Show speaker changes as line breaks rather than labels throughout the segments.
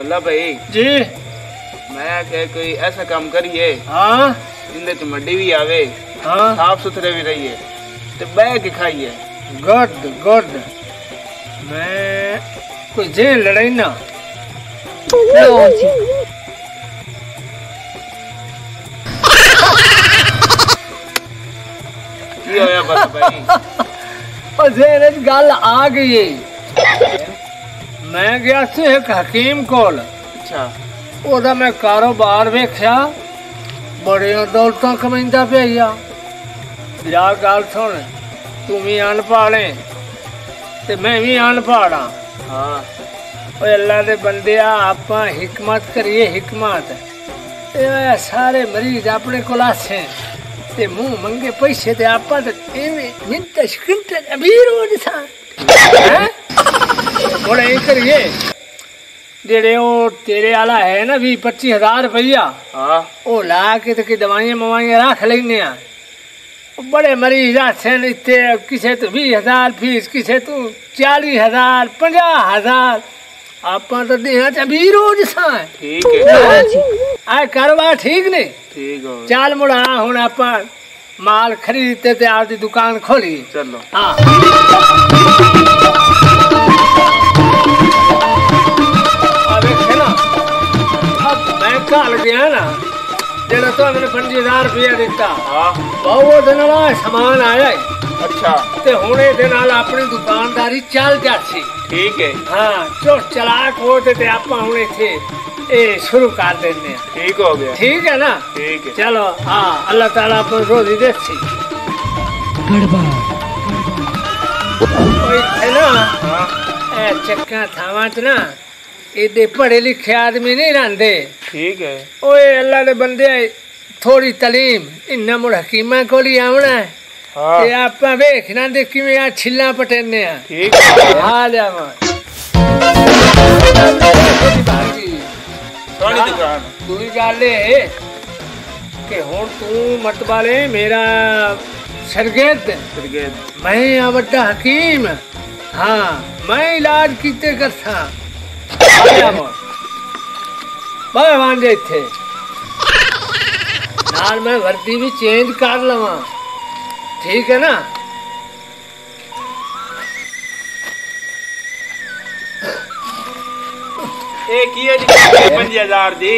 अल्लाह भाई
जी
मैं कह कोई ऐसा काम करिए
हाँ
जिंदे च मड्डी भी आवे
हाँ
साफ सुथरे भी रहिए ते बह के खाइए
गुड गुड मैं कोई जे लड़ाई ना
ਲਓ ਜੀ
की होया बस भाई
और जेरे च गल मैं गया से एक हकीम कोल।
अच्छा।
ओदा मैं कारोबार देखया बड़ियाँ दौलत कमाइंदा पेया जा गल सुन तू भी अन पाले मैं भी अन पाड़ा
हाँ।
अल्लाह दे बंदिया आपा हिकमत करिए हिकमत। सारे मरीज़ अपने कोला मूह मंगे पैसे ते आपा अमीर हो जसा थोड़ा ये करिए। जेड़े वो तेरे वाला है ना भी पच्चीस हज़ार रुपया।
हाँ।
वो ला के तो दवाइयाँ मवाइयाँ रख लेने बड़े मरीज़ इतने किसे तो बीस हज़ार फ़ीस किसे तो चालीस हज़ार पंजाह हज़ार। आप तो देना रोज सा।
ठीक है।
कारोबार
ठीक
ने? चल मुड़ा हूँ आप माल खरीदते आप दुकान खोली।
चलो।
हाँ। ਘਾਲ ਗਿਆ ਨਾ ਜਿਹੜਾ ਤੁਹਾਨੂੰ 5000 ਰੁਪਇਆ ਦਿੱਤਾ
ਹਾਂ
ਬਹੁਤ ਦਿਨ ਨਾਲ ਸਮਾਨ ਆਇਆ ਹੈ
ਅੱਛਾ
ਤੇ ਹੁਣ ਇਹਦੇ ਨਾਲ ਆਪਣੀ ਦੁਕਾਨਦਾਰੀ ਚੱਲ ਜਾਸੀ
ਠੀਕ ਹੈ
ਹਾਂ ਚੋ ਚਲਾਕ ਹੋ ਤੇ ਤੇ ਆਪਾਂ ਹੁਣ ਇੱਥੇ ਇਹ ਸ਼ੁਰੂ ਕਰ ਦਿੰਨੇ ਆ
ਠੀਕ ਹੋ ਗਿਆ
ਠੀਕ ਹੈ ਨਾ
ਠੀਕ ਹੈ
ਚਲੋ ਹਾਂ ਅੱਲਾਹ ਤਾਲਾ ਆਪਕੋ ਰੋਜ਼ੀ ਦੇਸੀ ਗੜਬਾ ਕੋਈ ਹੈ ਨਾ
ਹਾਂ
ਇਹ ਚੱਕਾ ਥਾਵਾਂ ਚ ਨਾ ਇਹਦੇ ਪੜੇ ਲਿਖੇ ਆਦਮੀ ਨਹੀਂ ਰਹਿੰਦੇ
ठीक है।
ओए अल्लाह दे बंदे थोड़ी तलीम। इन्ना मुड़ हकीमा को ही। है।
हाँ।
ये आप वेखना दे कि मैं छिल्ला पटेने हैं
ठीक है।
हाँ, तू मेरा सरगेद।
सरगेद।
मैं यहाँ हकीम। हाँ मैं इलाज किते करता बड़े वांडे थे। नाल मैं वर्दी भी चेंज कर लवा। ठीक है ना? एक ये ही
पंज हज़ार दी।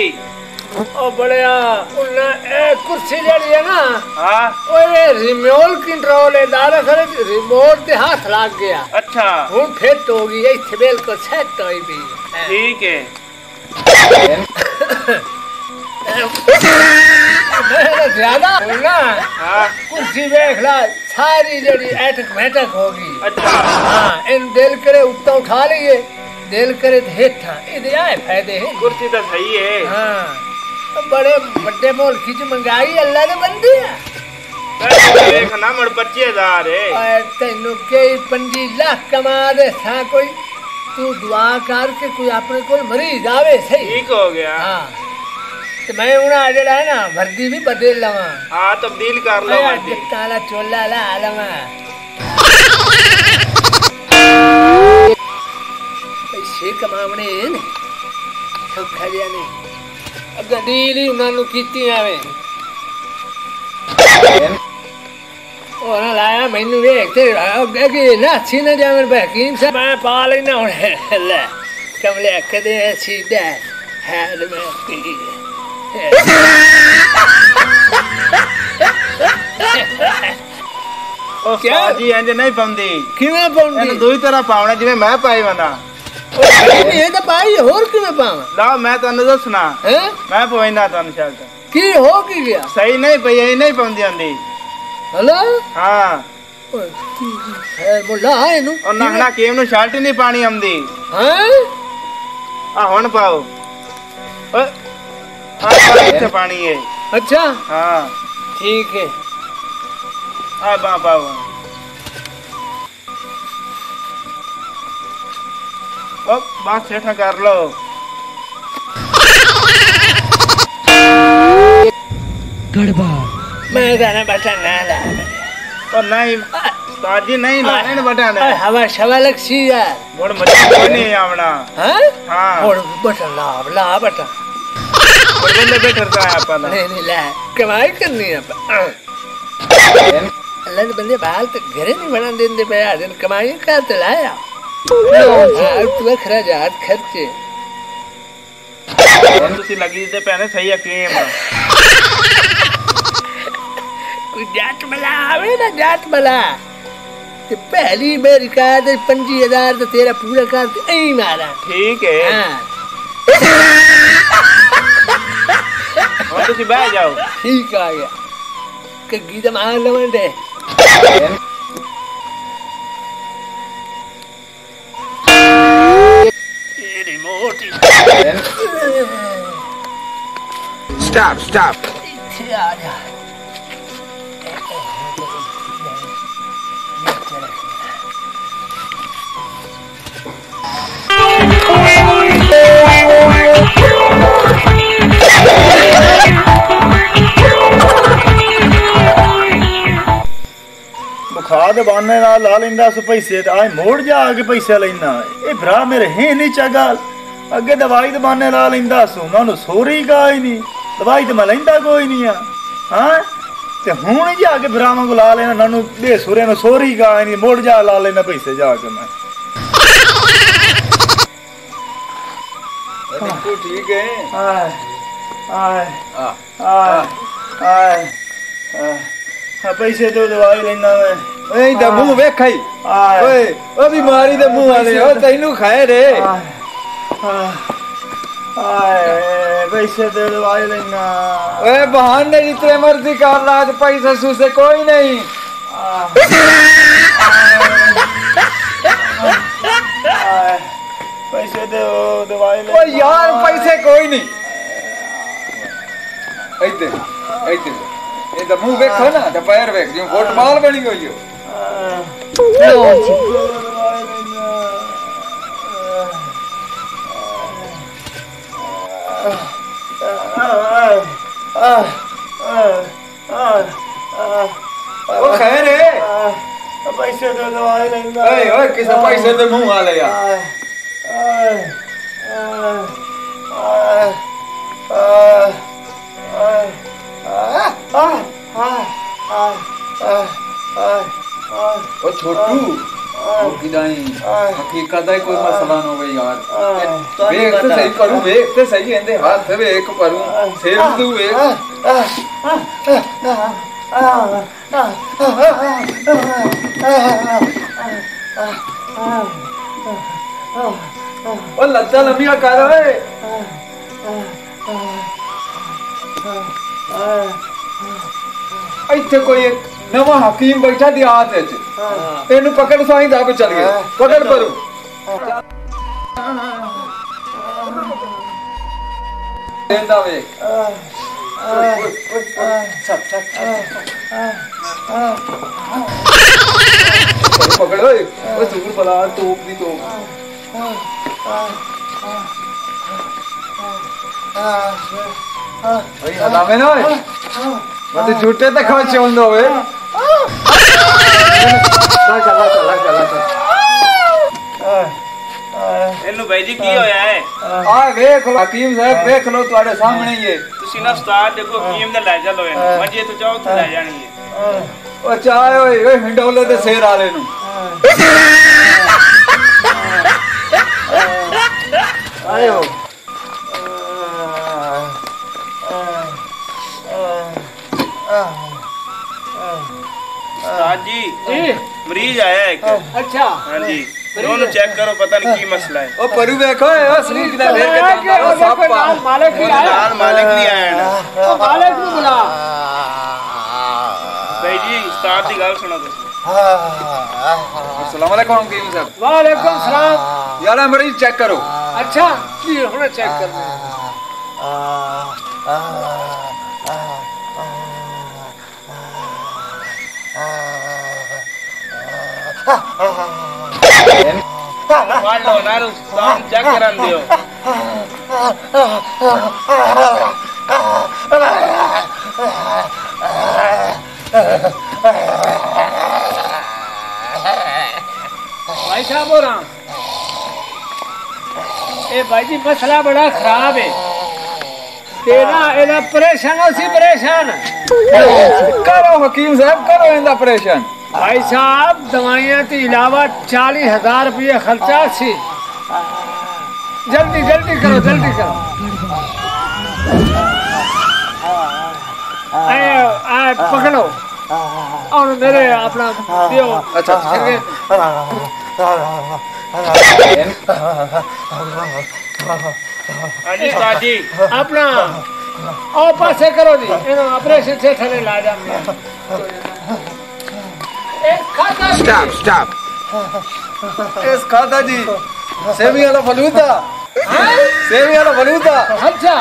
ओ बड़िया उन्हें
एक कुर्सी जड़ी है ना? हाँ। ओए रिमोट
कंट्रोल
है दारा सर रिमोट दे हाथ लग गया। अच्छा। वो फेट
होगी
ये थबेल को सेट तो ही भी ठीक है। ਹੈ ਮੈਂ ਜ਼ਿਆਦਾ ਹੋਣਾ
ਹਾਂ
ਕੁਰਸੀ ਵੇਖ ਲੈ ਸਾਰੀ ਜਿਹੜੀ ਐਟਕ ਮੈਟਕ ਹੋ ਗਈ
ਅੱਛਾ
ਹਾਂ ਇਹਨ ਦਿਲ ਕਰੇ ਉੱਤੇ ਉਠਾ ਲਈਏ ਦਿਲ ਕਰੇ ਤੇ ਹੇਠਾਂ ਇਹਦੇ ਆਏ ਫਾਇਦੇ ਹੈ
ਕੁਰਸੀ ਤਾਂ ਸਹੀ ਹੈ
ਹਾਂ ਉਹ ਬੜੇ ਵੱਡੇ ਮੁਲਕ ਚ ਮੰਗਾਈ ਅੱਲਾ ਦੇ ਬੰਦੇ ਆ
ਪੈਸੇ ਦੇਖ ਨਾ ਮੜ 25000 ਹੈ
ਓਏ तू दुआ कर के कोई अपने को मरीज़ आवे सही? ठीक
हो गया। હા
तो मैं उन्हें आज लाया ना वर्दी भी बदल लवा। हाँ तो
तब्दील कर लो वर्दी
ताला
चोला
ला आलमा पैसे कमावने हैं सब खा लिया ने अगर डीली उन्हें कीती आवे ਉਹਨਾਂ ਨੂੰ ਕੀਤੀ ਆਵੇ ਉਹ ਨਾ ਲਾਇਆ ਮੈਨੂੰ ਵੇਖ ਤੇ ਅੱਗੇ ਕਿ ਨਾ ਸੀਨੇ ਜਾਵਣ ਬਹਕੀਮ ਸਾਹਿਬ ਮੈਂ ਪਾ ਲੈਣਾ ਹੁਣ ਲੈ ਕਮਲੇ ਕਦੇ ਸਿੱਧਾ ਹਾਲ ਮੈਂ ਕੀ
ਉਹ
ਕਿਆ?
ਸਾਜੀ ਇੰਜ ਨਹੀਂ ਪਾਉਂਦੀ
ਕਿਵੇਂ
ਇਹਨੂੰ
ਪਾਉਂਦੀ
ਦੋਈ ਤਰ੍ਹਾਂ ਪਾਉਣਾ ਜਿਵੇਂ ਮੈਂ ਪਾਈ ਵੰਦਾ
ਇਹ ਤਾਂ ਪਾਈ ਹੋਰ ਕਿਵੇਂ ਪਾਵਾਂ
ਲਓ ਮੈਂ ਤੁਹਾਨੂੰ ਦੱਸਣਾ
ਹੈ
ਮੈਂ ਪਵਾਈਨਾ ਤੁਹਾਨੂੰ ਸ਼ਰਟ
ਕੀ ਹੋ ਕੀ ਗਿਆ
ਸਹੀ ਨਹੀਂ ਪਈ ਇਹ ਨਹੀਂ ਪਾਉਂਦੀ ਆਂਦੀ
હલો હા હે મોલા
હા એનું ઓ નાના કેમ નું શર્ટ નહીં પાણી
અમદી
હે આ હોણ પાવ ઓ આ પાણી છે પાણી
એ
અચ્છા
હા ठीक
है आ बाप आओ अब बात सेठ कर
लो गड़बड़ मैं गाना बटन ना
ला तो नहीं ताजी नहीं हाँ। लाने बटन।
है हवा शवा लग सी
यार बोड़ मच्छी नहीं आवना
हाँ?
हाँ।
बोड़ बटन ला ला बटन
बोड़ ले बैठर का है अपन।
नहीं नहीं ला कमाई करनी है। अपन अल्लाह के बंदे बाल तो घरे नहीं बना दें दे पे आज कमाई का तो लाया। तू तो खरा जात खर्चे।
ਹੁਣ ਤੁਸੀਂ ਲੱਗੀ ਤੇ ਭੈਣੇ ਸਹੀ
ਆ ਕੇਮ જાત મલા આવે ને पहली में रिकॉर्ड पंजी हज़ार तो तेरा पूरा कार्ड ऐ मारा।
ठीक है।
हाँ।
और तुम बह जाओ।
ठीक आ गया। कि गीत मार लवन
दे। स्टॉप
हाँ। stop. Yeah,
yeah. ਖਾਦ ਬਾਨੇ ਨਾਲ ਲਾ ਲੈਂਦਾ ਸ ਪੈਸੇ ਤੇ ਆਏ ਮੋੜ ਜਾ ਕੇ ਪੈਸੇ ਲੈਣਾ ਇਹ ਭਰਾ ਮੇਰੇ ਹੈ ਨਹੀਂ ਚਾਗਾਲ ਅੱਗੇ ਦਵਾਈ ਦਬਾਨੇ ਲਾ ਲੈਂਦਾ ਸ ਉਹਨਾਂ ਨੂੰ ਸੋਰੀ ਗਾਈ ਨਹੀਂ। ਦਵਾਈ ਤੇ ਮੈਂ ਲੈਂਦਾ ਕੋਈ ਨਹੀਂ ਆ। ਹਾਂ? ਤੇ ਹੁਣ ਜਾ ਕੇ ਭਰਾਵਾਂ ਕੋ ਲਾ ਲੈਣਾ ਨਾਨੂੰ ਦੇ ਸੋਰੇ ਨੂੰ ਸੋਰੀ ਗਾਈ ਨਹੀਂ ਮੋੜ ਜਾ ਲਾ ਲੈਣਾ ਪੈਸੇ ਜਾ ਕੇ ਮੈਂ।
ਤੂੰ ਠੀਕ ਹੈ?
ਆਏ ਆਏ ਆਏ ਆਏ। ਪੈਸੇ ਤੋਂ ਦਵਾਈ ਲੈਣਾ
ਮੈਂ ਐਂ ਤਾਂ ਮੂੰਹ
ਵੇਖਾਈ
ਓਏ ਉਹ ਬਿਮਾਰੀ ਦੇ ਮੂੰਹ ਵਾਲੇ ਉਹ ਤੈਨੂੰ ਖਾਏ ਰੇ
ਆਏ ਪੈਸੇ ਦੇ ਦਵਾਈ ਲੈਣਾ
ਓਏ ਬਹਾਨੇ ਜਿੱਤੇ ਮਰਜ਼ੀ ਕਰ ਲਾ ਅੱਜ ਪੈਸੇ ਸੂਸੇ ਕੋਈ
ਨਹੀਂ पैसे दे दवाई ले
ओ यार पैसे कोई नहीं ऐते ऐते એ તો મું વેખો ને તો
પેર
વેખ જો
વોટ માલ બની
ગયો લો છે ઓ
ખૈર હે પૈસે તો તો આય લેંગા ઓય
ઓય કિસ પૈસે તો મું આલે યાર આય આય
આય ਛੋਟੂ। ਉਹ ਕਿਦਾਈ ਹਕੀਕਤ ਦਾ ਕੋਈ ਮਸਲਾ ਨਾ ਹੋਵੇ ਯਾਰ। ਵੇਖ ਤੇ ਸਹੀ ਕਰੂ ਵੇਖ ਤੇ ਸਹੀ ਇਹਦੇ ਹੱਥ ਵੇਖ ਕਰੂ। ਸੇਵ ਤੂੰ ਵੇਖ। ਉਹ ਲੱਤਾਂ ਲੰਮੀਆਂ ਕਰ ਓਏ। ਇੱਥੇ ਕੋਈ ਇੱਕ नवा हकीम बैठा दिया हाथ ਵਿੱਚ ਇਹਨੂੰ ਪਕੜ ਸਾਈਂ ਦਾ ਕੋ ਚੱਲ ਗਏ ਪਕੜ ਪਰੂ ਦੇਂਦਾ ਵੇ ਚੱਪ ਚੱਪ ਚੱਪ ਪਕੜ ਓਏ ਓਏ ਜ਼ੂਰ ਬਲਾ ਤੋਪ ਦੀ ਤੋਪ ਆ ਆ भाई हलावे ना मत झूठे तक खोज चोंदो वे
ਇਹਨੂੰ ਬਾਈ ਜੀ ਕੀ ਹੋਇਆ ਹੈ?
ਆ ਵੇਖ ਲੋ ਹਕੀਮ ਸਾਹਿਬ ਵੇਖ ਲੋ ਤੁਹਾਡੇ ਸਾਹਮਣੇ ਹੀ ਹੈ।
ਤੁਸੀਂ ਨਾ ਉਸਤਾਦ ਦੇਖੋ ਹਕੀਮ ਦੇ ਲੈ ਚੱਲੋ ਇਹਨੂੰ। ਮੰਜੇ ਤੋਂ ਚਾਹੋ ਤੇ ਲੈ ਜਾਣੀ ਹੈ।
ਉਹ ਚਾਹ ਓਏ ਓਏ ਹਿੰਡੋਲੇ ਤੇ ਸੇਰ ਵਾਲੇ ਨੂੰ।
अच्छा।
हाँ जी। दोनों चेक करो पता नहीं
की मसला है। ओ परू देखो ओ सुनील दा देर के ओ सब
मालिक ही आया।
मालिक नहीं आया ना।
ओ मालिक को बुला।
भाई जी उस्ताद की गल सुनो तुम।
अस्सलाम वालेकुम अंकिल साहब
वालेकुम सलाम।
यार मेरी चेक करो।
अच्छा की होना चेक करना
వాళ్ళు చక్రం
भाई साहब बोल रहा ये भाई जी मसला बड़ा खराब है तेरा एदा परेशान हो सी परेशान
करो वकील साहब करो इंदा परेशान
भाई साहब दवाइयाँ के अलावा चालीस हज़ार रुपये खर्चा सी जल्दी जल्दी करो जल्दी करो आए आए पकड़ो और मेरे अपना दियो
अच्छा
हाँ
अपना और पासे करो जी ऑपरेशन से थले ला जा
स्टॉप स्टॉप
इस खाता जी सेवी वाला फलूदा सेवी वाला फलूदा
अच्छा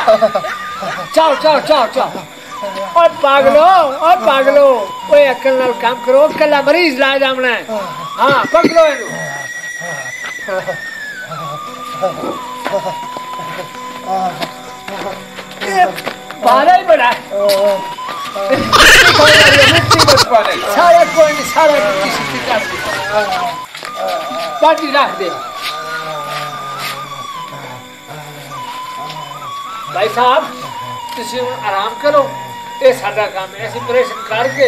चाओ चाओ चाओ चाओ और पागलो और पागलो ओए अकल नाल काम करो कला मरीज़ ला जामना है हाँ पकड़ो इन्हों ये बारह ही बड़ा है सारा कोई नहीं सारा किसी की कर दे पार्टी रख दे भाई साहब ਤੁਸੀਂ ਹੁਣ ਆਰਾਮ ਕਰੋ ਇਹ ਸਾਡਾ ਕੰਮ ਹੈ ਅਸੀਂ ਆਪਰੇਸ਼ਨ ਕਰਕੇ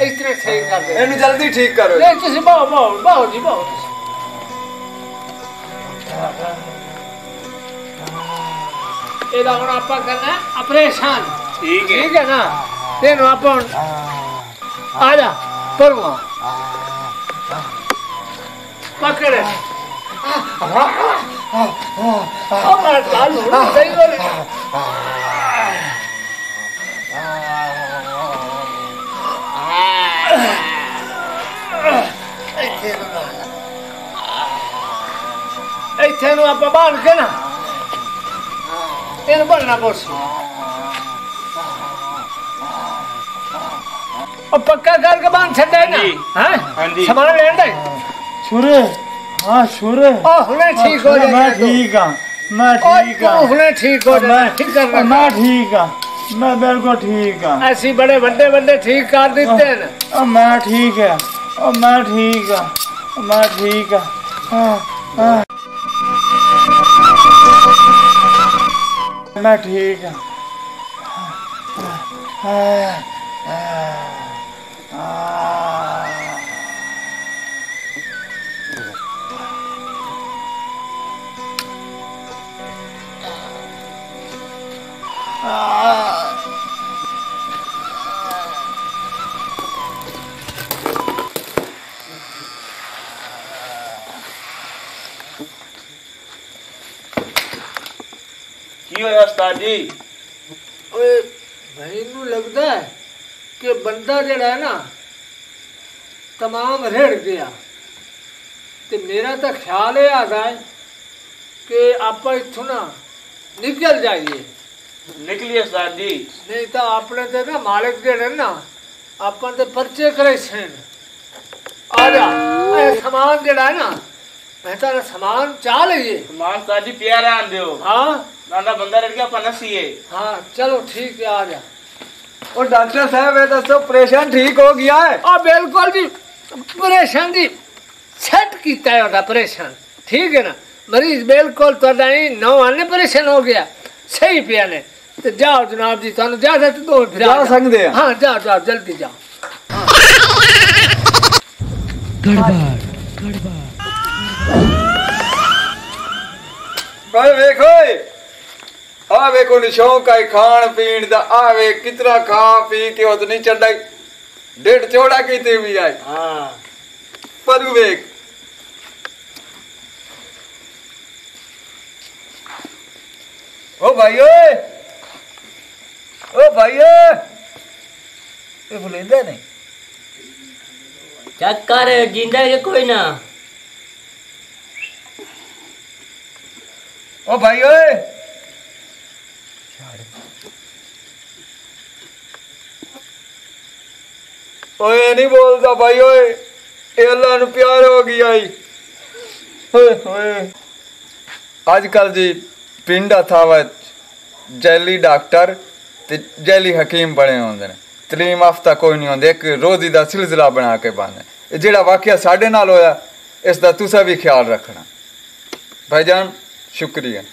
ਇਸ ਤਰ੍ਹਾਂ ਸਹੀ ਕਰ ਦੇ
ਇਹਨੂੰ ਜਲਦੀ ਠੀਕ ਕਰੋ
ਨਹੀਂ ਤੁਸੀਂ ਬਾਹੋ ਬਾਹੋ ਬਾਹੋ ਜੀ ਬਾਹੋ ਤੁਸੀਂ ਇਹਦਾ ਹੁਣ ਆਪਾਂ ਕਰਨਾ ਆਪਰੇਸ਼ਨ
ठीक है
ਠੀਕ ਹੈ ਨਾ Ven, pon. Ahora, porgo. ¿Más querés? ¡Ahora, calmo! ¡No tengo Ei, tenu apa bal kena? Ini. और पक्का करके बाँध
छड़े
ना?
हाँ
हाँ? जी। हाँ?
हाँ सामान लेन
दे छुरे हाँ छुरे
ओ
हुने हाँ,
ठीक हो जाएगा
मैं
तो।
ठीक
हाँ
मैं ठीक तो हाँ। हुने ठीक
हो जाएगा मैं ठीक कर रहा मैं
ठीक हाँ मैं बिल्कुल ठीक हाँ। ऐसी बड़े बड़े
बड़े ठीक कर देते हैं ना। मैं ठीक है ओ मैं ठीक हाँ मैं ठीक हाँ मैं ठीक हाँ।
की होया उस्ताद जी
ਓਏ ਮੈਨੂੰ ਲੱਗਦਾ ਹੈ ਕਿ ਬੰਦਾ ਜਿਹੜਾ ਹੈ ਨਾ तमाम ਰੜ ਗਿਆ ਤੇ ਮੇਰਾ ਤਾਂ ਖਿਆਲ ਇਹ ਆਦਾ ਹੈ ਕਿ ਆਪਾਂ ਇੱਥੋਂ ਨਾ ਨਿਕਲ ਜਾਈਏ
નીકળીએ દાદી નહીં
તો આપણે તો ને માલિક ને ના આપણને પરિચય કરે છે આજા સમાન જેડા ના મહેતા સમાન ચાલે છે સમાન દાદી પ્યારા આન દેવો હા નાના
બંદર એટલે આપણે નસીએ हाँ चलो
ठीक
है आ जा और डॉक्टर साहब
ये दसो ऑपरेशन ठीक हो गया
है और बिल्कुल जी परेशान जी छट कीता है उनका
परेशान ठीक है ना मरीज बिल्कुल तो नहीं नौ आने परेशान हो गया सही पिया ने ਹੀ ਨੌ ਆਨੇ ਪਰੇਸ਼ਾਨ ਹੋ ਗਿਆ ਸਹੀ ਪਿਆ ਨੇ ਤੇ ਜਾਓ ਜਨਾਬ ਜੀ ਤੁਹਾਨੂੰ ਇਜਾਜ਼ਤ ਦੋ ਫਿਰ ਆ
ਜਾ
ਜਾਓ।
ਸਕਦੇ ਆ
ਹਾਂ ਜਾਓ ਜਾਓ ਜਲਦੀ ਜਾਓ
ਓਏ ਵੇਖ ਓਏ ਆ ਵੇਖੋ ਨੀ ਸ਼ੌਂਕ ਆਈ ਖਾਣ ਪੀਣ ਦਾ ਆ ਵੇ ਕਿਤਨਾ ਖਾ ਪੀ ਕੇ ਉਹ ਨਹੀਂ ਚੱਡਾ ਡੇਢ ਚੋੜਾ ਕੀਤੀ ਵੀ ਆਈ
ਹਾਂ
ਪਰ ਵੇਖ ਓ ਭਾਈ ਓਏ ओ भाई ये बुलेंदा
नहीं। चक्कर ज़िंदा है कोई ना।
ओ भाई ओए ओए नहीं बोलता भाई ओए ये अल्लाह नु प्यार हो गया ही। ओए ओए। आजकल जी पिंड अथावत जैली डॉक्टर ਤੇ ਜੈਲੀ ਹਕੀਮ ਬਣੇ ਹੁੰਦੇ ਨੇ। ਤਲੀਮ ਆਫ਼ਤਾ ਕੋਈ ਨਹੀਂ ਹੁੰਦੇ, ਇੱਕ ਰੋਜ਼ੀ ਦਾ ਸਿਲਸਿਲਾ ਬਣਾ ਕੇ ਬੰਦੇ ਇਹ ਜਿਹੜਾ ਵਾਕਿਆ ਸਾਡੇ ਨਾਲ ਹੋਇਆ, ਇਸ ਦਾ ਤੁਸੀਂ ਵੀ ਖਿਆਲ ਰੱਖਣਾ। ਭਾਈਜਾਨ, ਸ਼ੁਕਰੀਆ।